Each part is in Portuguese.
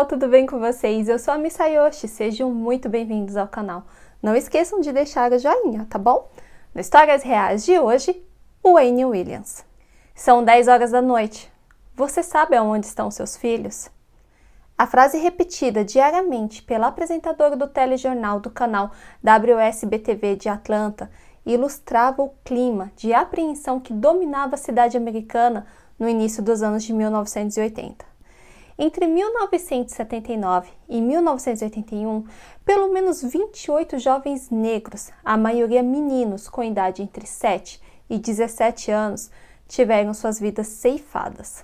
pessoal, tudo bem com vocês? Eu sou a Misayoshi, sejam muito bem-vindos ao canal. Não esqueçam de deixar o joinha, tá bom? No Histórias Reais de hoje, Wayne Williams. São 10 horas da noite. Você sabe aonde estão seus filhos? A frase repetida diariamente pela apresentadora do telejornal do canal WSBTV de Atlanta ilustrava o clima de apreensão que dominava a cidade americana no início dos anos de 1980. Entre 1979 e 1981, pelo menos 28 jovens negros, a maioria meninos com idade entre 7 e 17 anos, tiveram suas vidas ceifadas.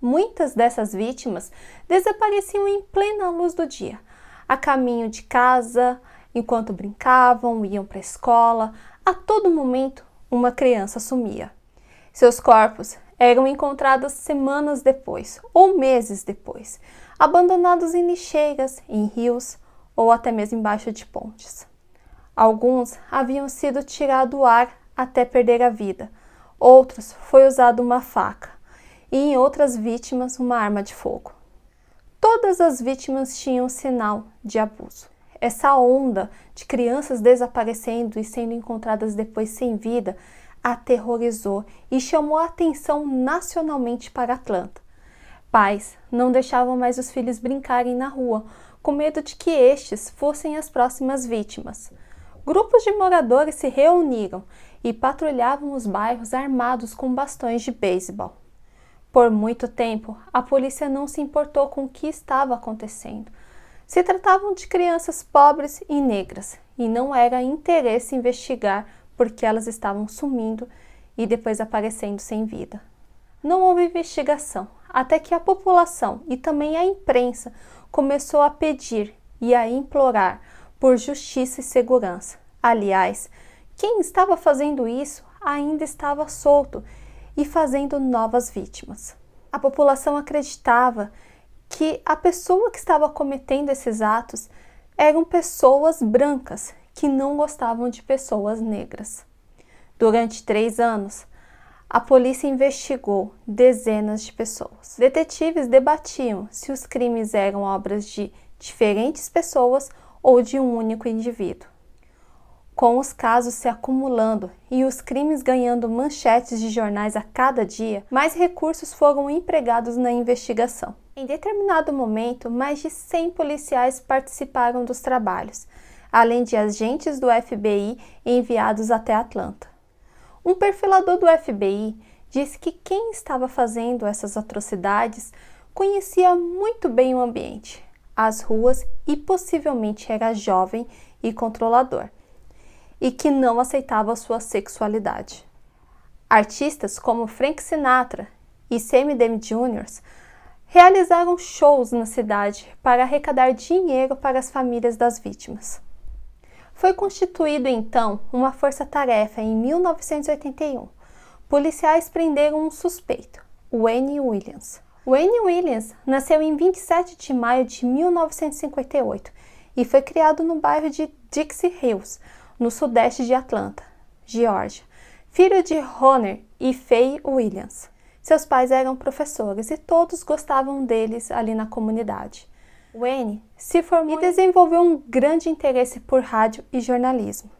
Muitas dessas vítimas desapareciam em plena luz do dia, a caminho de casa, enquanto brincavam, iam para a escola, a todo momento uma criança sumia. Seus corpos eram encontrados semanas depois ou meses depois, abandonados em lixeiras, em rios ou até mesmo embaixo de pontes. Alguns haviam sido tirados do ar até perder a vida, outros foi usada uma faca e em outras vítimas uma arma de fogo. Todas as vítimas tinham sinal de abuso. Essa onda de crianças desaparecendo e sendo encontradas depois sem vida aterrorizou e chamou a atenção nacionalmente para Atlanta. Pais não deixavam mais os filhos brincarem na rua, com medo de que estes fossem as próximas vítimas. Grupos de moradores se reuniram e patrulhavam os bairros armados com bastões de beisebol. Por muito tempo, a polícia não se importou com o que estava acontecendo. Se tratavam de crianças pobres e negras, e não era interesse investigar porque elas estavam sumindo e depois aparecendo sem vida. Não houve investigação, até que a população e também a imprensa começou a pedir e a implorar por justiça e segurança. Aliás, quem estava fazendo isso ainda estava solto e fazendo novas vítimas. A população acreditava que a pessoa que estava cometendo esses atos eram pessoas brancas que não gostavam de pessoas negras. Durante três anos, a polícia investigou dezenas de pessoas. Detetives debatiam se os crimes eram obras de diferentes pessoas ou de um único indivíduo. Com os casos se acumulando e os crimes ganhando manchetes de jornais a cada dia, mais recursos foram empregados na investigação. Em determinado momento, mais de 100 policiais participaram dos trabalhos, além de agentes do FBI enviados até Atlanta. Um perfilador do FBI disse que quem estava fazendo essas atrocidades conhecia muito bem o ambiente, as ruas e possivelmente era jovem e controlador, e que não aceitava sua sexualidade. Artistas como Frank Sinatra e Sammy Davis Jr. realizaram shows na cidade para arrecadar dinheiro para as famílias das vítimas. Foi constituído então uma força-tarefa em 1981. Policiais prenderam um suspeito, Wayne Williams. Wayne Williams nasceu em 27 de maio de 1958 e foi criado no bairro de Dixie Hills, no sudeste de Atlanta, Geórgia, filho de Honor e Faye Williams. Seus pais eram professores e todos gostavam deles ali na comunidade. Wayne se formou e desenvolveu um grande interesse por rádio e jornalismo.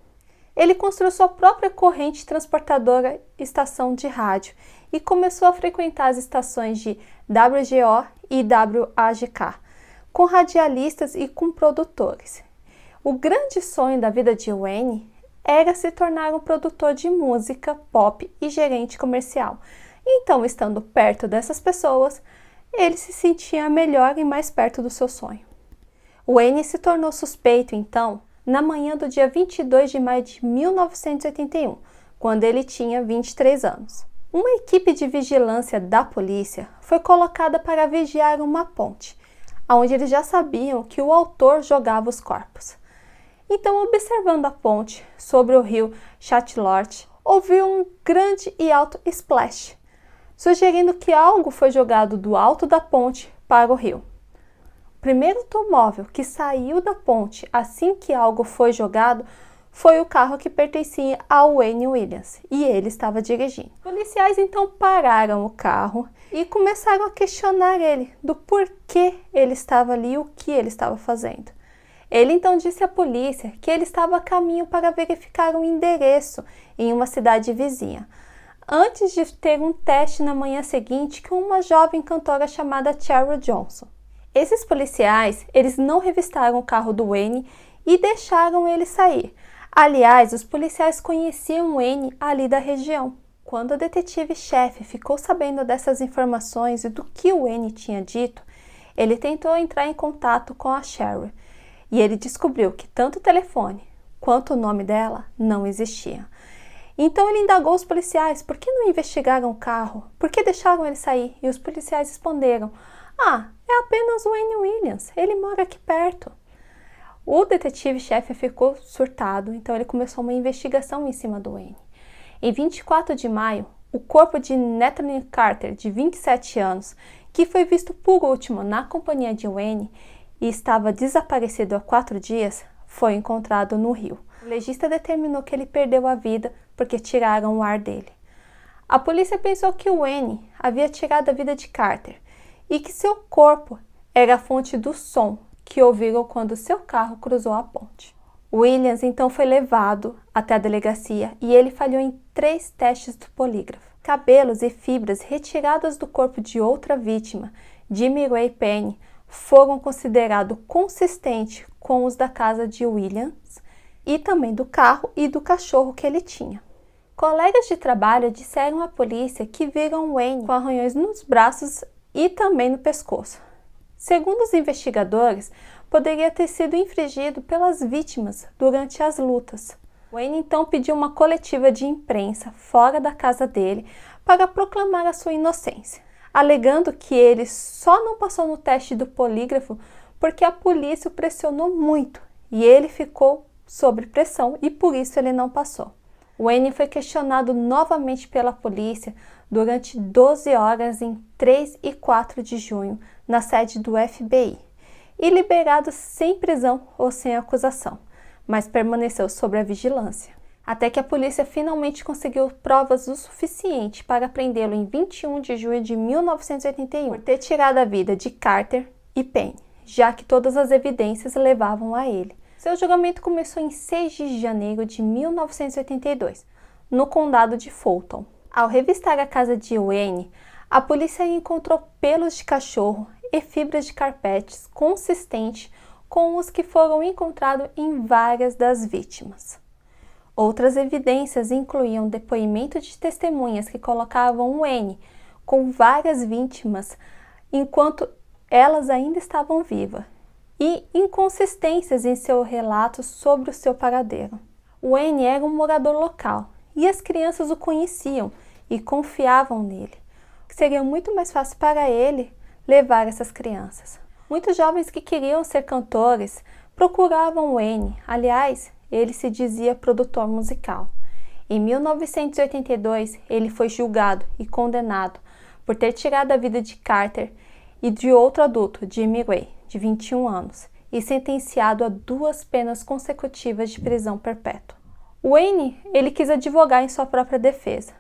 Ele construiu sua própria corrente transportadora estação de rádio e começou a frequentar as estações de WGO e WAGK, com radialistas e com produtores. O grande sonho da vida de Wayne era se tornar um produtor de música pop e gerente comercial. Então, estando perto dessas pessoas, ele se sentia melhor e mais perto do seu sonho. Wayne se tornou suspeito, então, na manhã do dia 22 de maio de 1981, quando ele tinha 23 anos. Uma equipe de vigilância da polícia foi colocada para vigiar uma ponte, onde eles já sabiam que o autor jogava os corpos. Então, observando a ponte sobre o rio Chatlort, ouviu um grande e alto splash sugerindo que algo foi jogado do alto da ponte para o rio. O primeiro automóvel que saiu da ponte assim que algo foi jogado foi o carro que pertencia ao Wayne Williams e ele estava dirigindo. Policiais então pararam o carro e começaram a questionar ele do porquê ele estava ali e o que ele estava fazendo. Ele então disse à polícia que ele estava a caminho para verificar um endereço em uma cidade vizinha, antes de ter um teste na manhã seguinte com uma jovem cantora chamada Cheryl Johnson. Esses policiais, eles não revistaram o carro do Wayne e deixaram ele sair. Aliás, os policiais conheciam Wayne ali da região. Quando o detetive-chefe ficou sabendo dessas informações e do que o Wayne tinha dito, ele tentou entrar em contato com a Cheryl e ele descobriu que tanto o telefone quanto o nome dela não existiam. Então ele indagou os policiais: por que não investigaram o carro? Por que deixaram ele sair? E os policiais responderam: Ah, é apenas o Wayne Williams, ele mora aqui perto. O detetive-chefe ficou surtado, então ele começou uma investigação em cima do Wayne. Em 24 de maio, o corpo de Nathan Carter, de 27 anos, que foi visto por último na companhia de Wayne, e estava desaparecido há quatro dias, foi encontrado no rio. O legista determinou que ele perdeu a vida porque tiraram o ar dele. A polícia pensou que o Wayne havia tirado a vida de Carter e que seu corpo era a fonte do som que ouviram quando seu carro cruzou a ponte. Williams então foi levado até a delegacia e ele falhou em três testes do polígrafo. Cabelos e fibras retirados do corpo de outra vítima, Jimmy Ray Penny, foram considerados consistentes com os da casa de Williams e também do carro e do cachorro que ele tinha. Colegas de trabalho disseram à polícia que viram Wayne com arranhões nos braços e também no pescoço. Segundo os investigadores, poderia ter sido infringido pelas vítimas durante as lutas. Wayne então pediu uma coletiva de imprensa fora da casa dele para proclamar a sua inocência alegando que ele só não passou no teste do polígrafo porque a polícia o pressionou muito e ele ficou sob pressão e por isso ele não passou. Wayne foi questionado novamente pela polícia durante 12 horas em 3 e 4 de junho na sede do FBI e liberado sem prisão ou sem acusação, mas permaneceu sob a vigilância até que a polícia finalmente conseguiu provas o suficiente para prendê-lo em 21 de junho de 1981 por ter tirado a vida de Carter e Penny, já que todas as evidências levavam a ele. Seu julgamento começou em 6 de janeiro de 1982, no condado de Fulton. Ao revistar a casa de Wayne, a polícia encontrou pelos de cachorro e fibras de carpetes consistentes com os que foram encontrados em várias das vítimas. Outras evidências incluíam depoimento de testemunhas que colocavam N com várias vítimas enquanto elas ainda estavam vivas e inconsistências em seu relato sobre o seu paradeiro. N era um morador local e as crianças o conheciam e confiavam nele. Seria muito mais fácil para ele levar essas crianças. Muitos jovens que queriam ser cantores procuravam N. Aliás, ele se dizia produtor musical. Em 1982, ele foi julgado e condenado por ter tirado a vida de Carter e de outro adulto, Jimmy Ray, de 21 anos, e sentenciado a duas penas consecutivas de prisão perpétua. Wayne, ele quis advogar em sua própria defesa,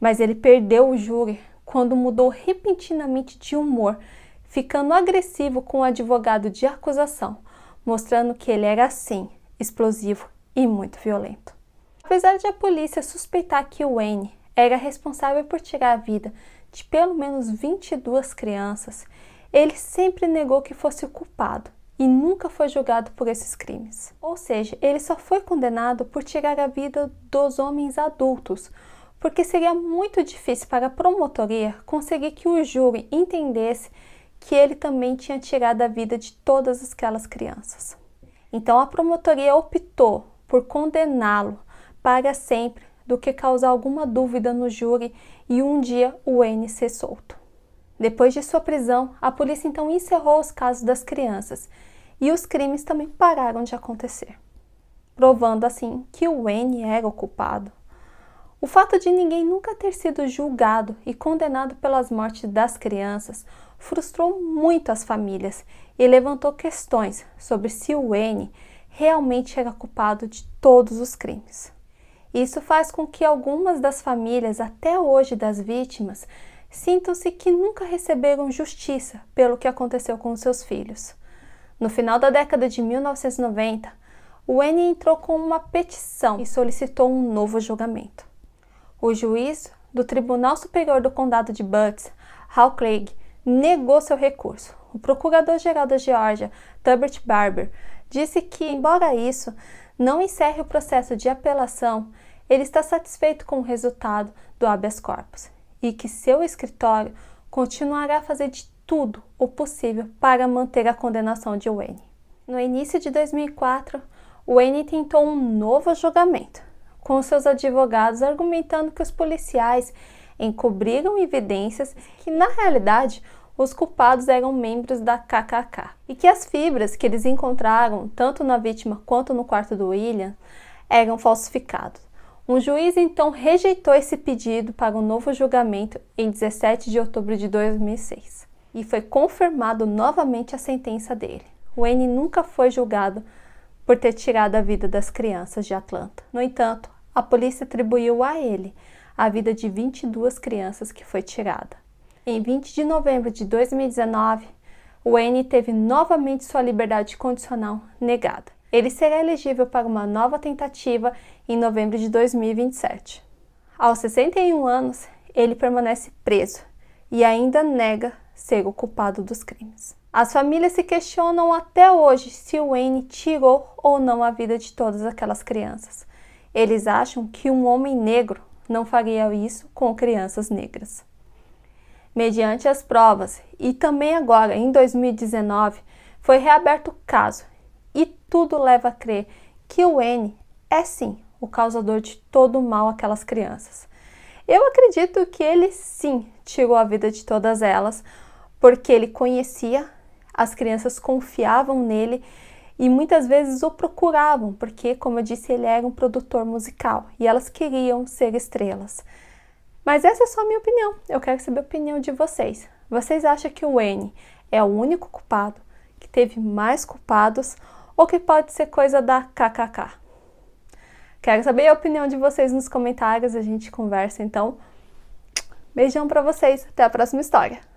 mas ele perdeu o júri quando mudou repentinamente de humor, ficando agressivo com o advogado de acusação, mostrando que ele era assim, explosivo e muito violento. Apesar de a polícia suspeitar que Wayne era responsável por tirar a vida de pelo menos 22 crianças, ele sempre negou que fosse o culpado e nunca foi julgado por esses crimes. Ou seja, ele só foi condenado por tirar a vida dos homens adultos, porque seria muito difícil para a promotoria conseguir que o júri entendesse que ele também tinha tirado a vida de todas aquelas crianças. Então a promotoria optou por condená-lo para sempre do que causar alguma dúvida no júri e um dia o N ser solto. Depois de sua prisão, a polícia então encerrou os casos das crianças e os crimes também pararam de acontecer, provando assim que o N era o culpado. O fato de ninguém nunca ter sido julgado e condenado pelas mortes das crianças frustrou muito as famílias e levantou questões sobre se o N realmente era culpado de todos os crimes. Isso faz com que algumas das famílias, até hoje das vítimas, sintam-se que nunca receberam justiça pelo que aconteceu com seus filhos. No final da década de 1990, o Wayne entrou com uma petição e solicitou um novo julgamento. O juiz do Tribunal Superior do Condado de Bucks, Hal Craig, negou seu recurso. O procurador-geral da Geórgia, Tubert Barber, disse que, embora isso não encerre o processo de apelação, ele está satisfeito com o resultado do habeas corpus e que seu escritório continuará a fazer de tudo o possível para manter a condenação de Wayne. No início de 2004, Wayne tentou um novo julgamento, com seus advogados argumentando que os policiais encobriram evidências que, na realidade, os culpados eram membros da KKK e que as fibras que eles encontraram, tanto na vítima quanto no quarto do William, eram falsificados. Um juiz então rejeitou esse pedido para um novo julgamento em 17 de outubro de 2006 e foi confirmado novamente a sentença dele. Wayne nunca foi julgado por ter tirado a vida das crianças de Atlanta. No entanto, a polícia atribuiu a ele a vida de 22 crianças que foi tirada. Em 20 de novembro de 2019, Wayne teve novamente sua liberdade condicional negada. Ele será elegível para uma nova tentativa em novembro de 2027. Aos 61 anos, ele permanece preso e ainda nega ser o culpado dos crimes. As famílias se questionam até hoje se Wayne tirou ou não a vida de todas aquelas crianças. Eles acham que um homem negro não faria isso com crianças negras. Mediante as provas e também agora em 2019 foi reaberto o caso tudo leva a crer que o N é sim o causador de todo o mal àquelas crianças. Eu acredito que ele sim tirou a vida de todas elas, porque ele conhecia, as crianças confiavam nele e muitas vezes o procuravam, porque, como eu disse, ele era um produtor musical e elas queriam ser estrelas. Mas essa é só a minha opinião. Eu quero saber a opinião de vocês. Vocês acham que o N é o único culpado, que teve mais culpados ou que pode ser coisa da KKK. Quero saber a opinião de vocês nos comentários, a gente conversa então. Beijão para vocês, até a próxima história.